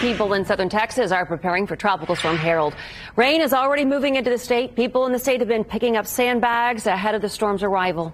people in southern Texas are preparing for Tropical Storm Harold. Rain is already moving into the state. People in the state have been picking up sandbags ahead of the storm's arrival.